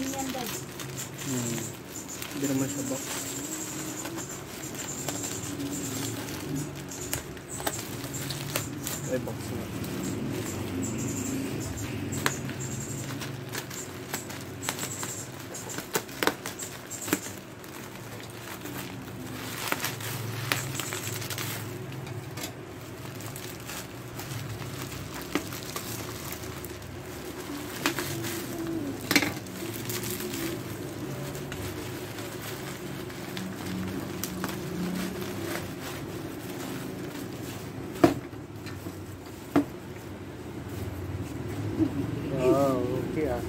din Dad. Hmm. Hindi naman siya box. Ay, box na. Wow, okay ah.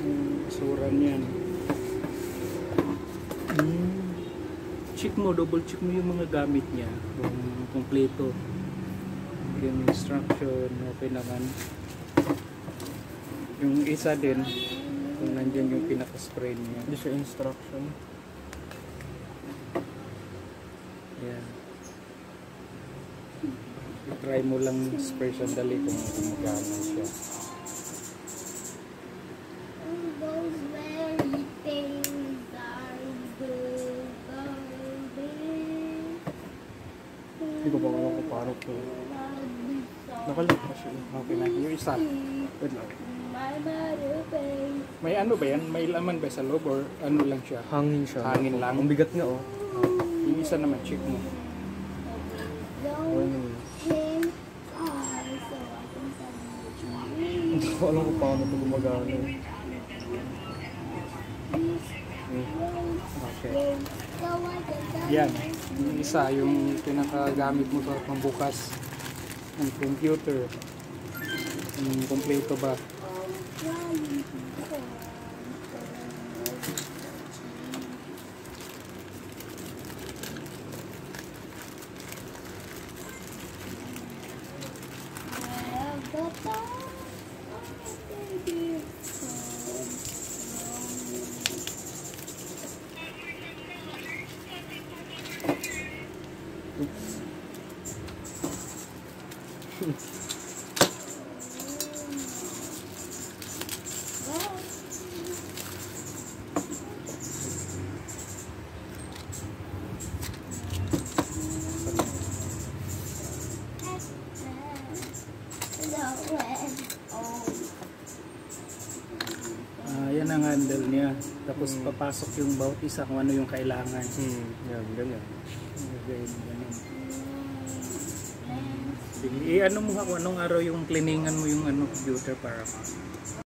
Yung Sura niyan. Hmm. Check mo, double check mo yung mga gamit niya. Kung kompleto. Yung instruction, okay naman. Yung isa din, kung nandyan yung pinaka-spray niya. Hindi siya instruction. Yan. I-try mo lang spray sandali kung gumagana siya. Hindi ko pa alam kung paano ko. Nakalit pa siya. Okay na. Yung isa, Wait lang. May ano ba yan? May laman ba sa loob or ano lang siya? Hangin siya. Hangin lang. Ang bigat nga oh. Yung isa naman, check mo. Ko alam kung paano ito gumagana. Okay. Tell Yan. Yung isa, yung pinakagamit mo sa pambukas ng computer. Yung kompleto ba? Oops. Tapos Hmm. papasok yung bawat isa kung ano yung kailangan. Hmm. Yan, ganyan. Okay, ganun. Sige, i-ano mo kung anong araw yung cleaningan mo yung ano computer para ma